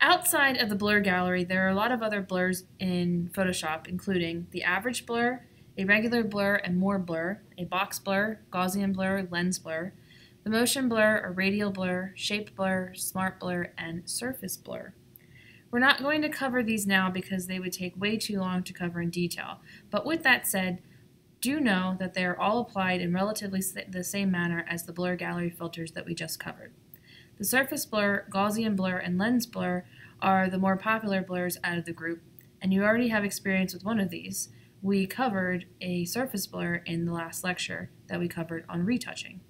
Outside of the blur gallery, there are a lot of other blurs in Photoshop, including the average blur, a regular blur and more blur, a box blur, Gaussian blur, lens blur, the motion blur, a radial blur, shape blur, smart blur, and surface blur. We're not going to cover these now because they would take way too long to cover in detail, but with that said, do know that they are all applied in relatively the same manner as the blur gallery filters that we just covered. The surface blur, Gaussian blur, and lens blur are the more popular blurs out of the group, and you already have experience with one of these. We covered a surface blur in the last lecture that we covered on retouching.